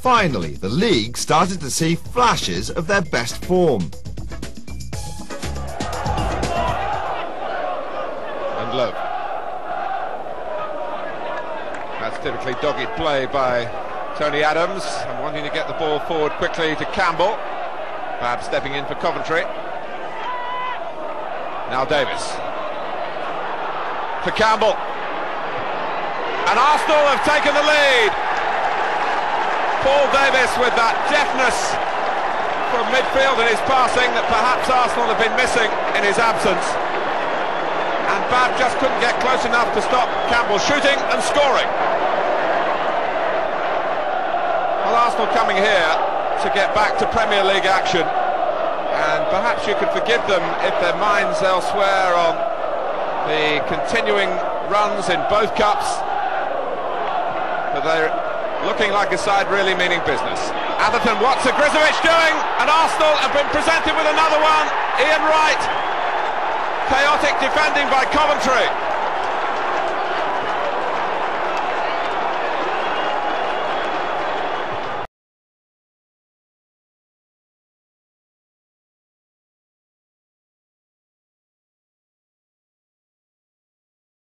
Finally, the league started to see flashes of their best form. Ndlovu. That's typically dogged play by Tony Adams and wanting to get the ball forward quickly to Campbell. Perhaps stepping in for Coventry. Now Davis. For Campbell. And Arsenal have taken the lead. Davis with that deftness from midfield in his passing that perhaps Arsenal have been missing in his absence. And Babb just couldn't get close enough to stop Campbell shooting and scoring. Well, Arsenal coming here to get back to Premier League action. And perhaps you could forgive them if their minds elsewhere on the continuing runs in both cups. But they're looking like a side really meaning business. Atherton, what's Ogrizovic doing? And Arsenal have been presented with another one. Ian Wright. Chaotic defending by Coventry.